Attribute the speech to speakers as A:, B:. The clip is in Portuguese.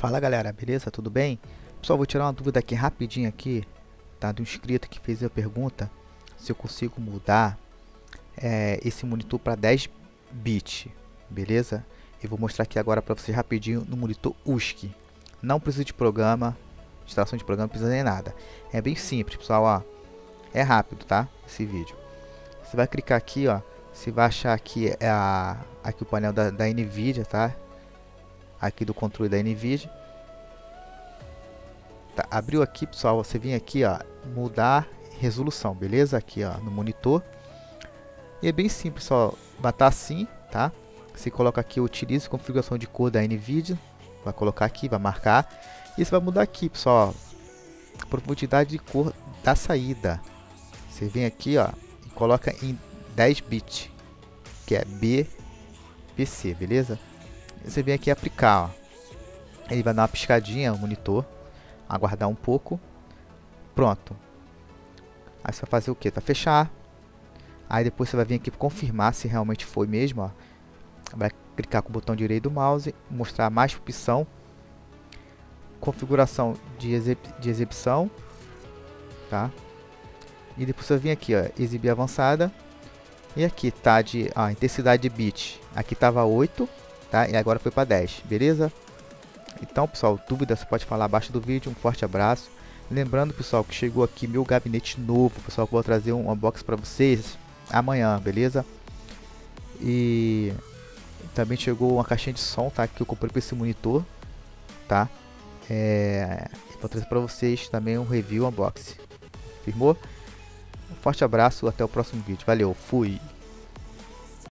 A: Fala galera, beleza? Tudo bem? Pessoal, vou tirar uma dúvida aqui rapidinho aqui, tá? Do inscrito que fez a pergunta se eu consigo mudar é, esse monitor para 10 bits, beleza? Eu vou mostrar aqui agora para vocês rapidinho no monitor USC. Não precisa de programa, instalação de programa, não precisa nem nada. É bem simples, pessoal, ó. É rápido, tá? Esse vídeo. Você vai clicar aqui, ó. Você vai achar aqui, é a, aqui o painel da, da NVIDIA, tá? Aqui do controle da NVIDIA. Tá, abriu aqui, pessoal, você vem aqui, ó, mudar resolução, beleza? Aqui, ó, no monitor. E é bem simples, só bater assim, tá? Você coloca aqui, utilize configuração de cor da NVIDIA. Vai colocar aqui, vai marcar. E você vai mudar aqui, pessoal, profundidade de cor da saída. Você vem aqui, ó, e coloca em 10 bits, que é BPC, beleza? Você vem aqui aplicar, ó. Ele vai dar uma piscadinha no monitor, aguardar um pouco. Pronto. Aí você vai fazer o que? Vai fechar. Aí depois você vai vir aqui confirmar se realmente foi mesmo, ó. Vai clicar com o botão direito do mouse, mostrar mais opção, configuração de, de exibição, tá? E depois você vir aqui, ó, exibir avançada. E aqui tá de a intensidade de bit. Aqui tava 8, tá? E agora foi para 10, beleza? Então, pessoal, dúvida você pode falar abaixo do vídeo. Um forte abraço. Lembrando, pessoal, que chegou aqui meu gabinete novo, pessoal, que vou trazer um unboxing para vocês amanhã, beleza? E também chegou uma caixinha de som, tá? Que eu comprei para esse monitor, tá? É... Vou trazer para vocês também um review unboxing. Firmou? Um forte abraço, até o próximo vídeo. Valeu, fui!